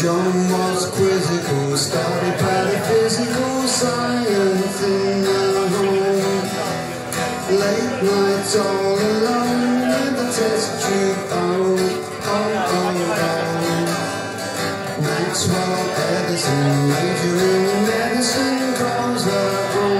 John was quizzical, started by the physical science in the home. Late nights all alone in the test tube, oh, oh, oh, oh. Maxwell Edison, majoring in medicine, comes the home.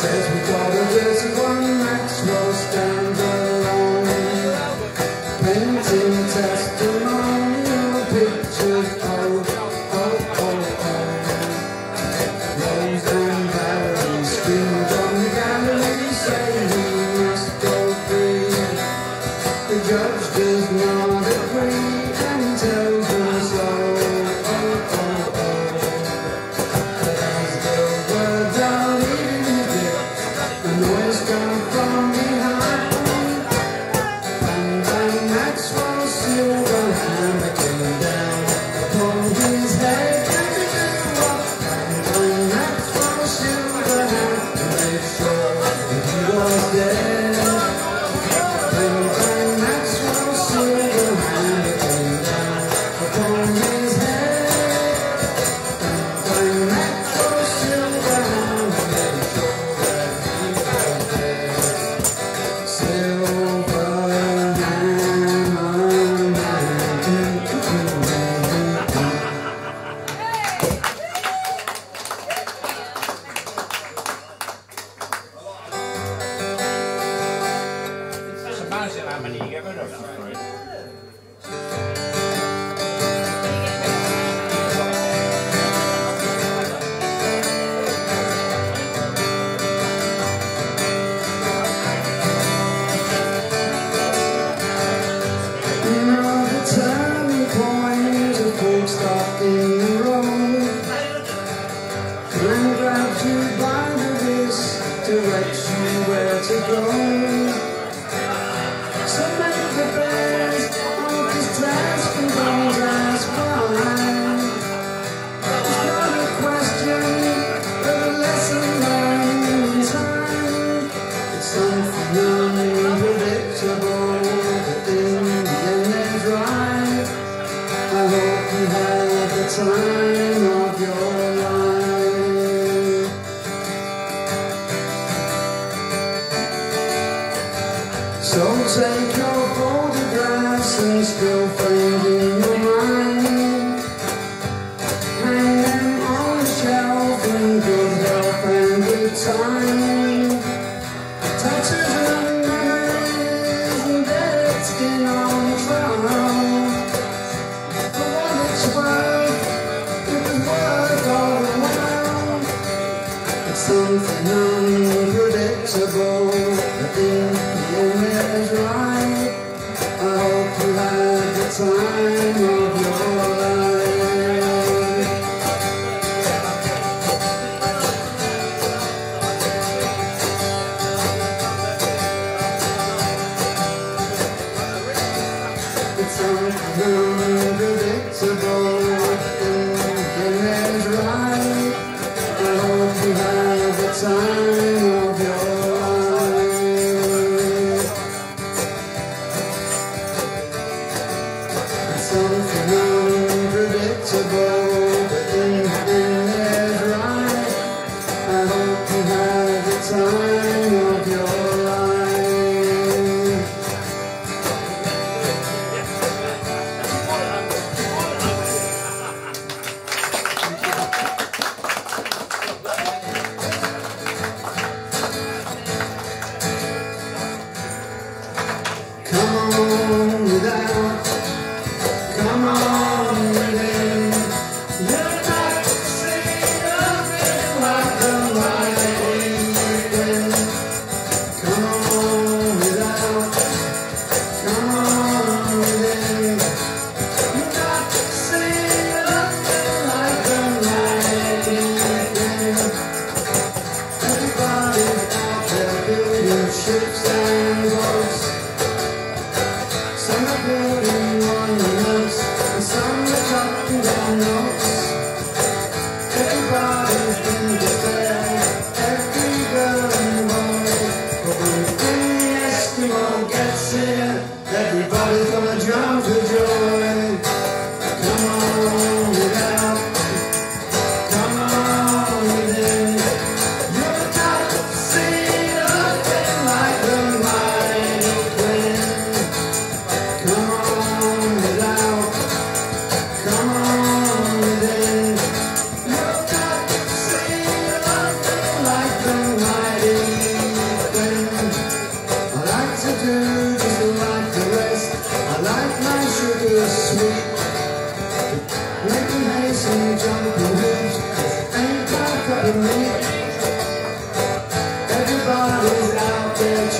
says we go. Christ. So take your photographs and still find in your mind. Hang them on the shelf in good health and good time. something unpredictable. I think the air is right. I hope you had the time.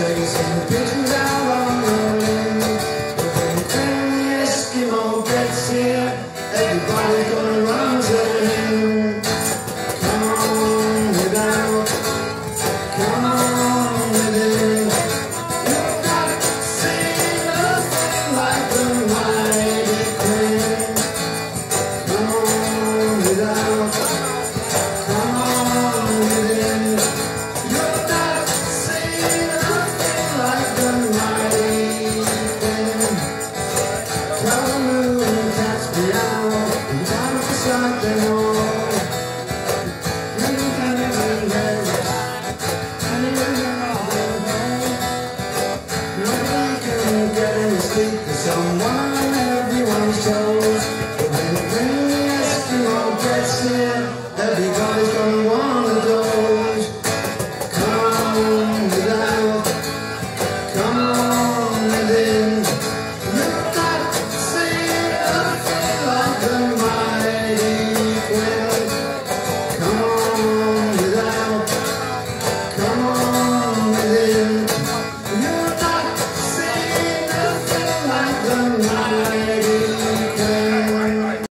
chasing the pigeons out. to someone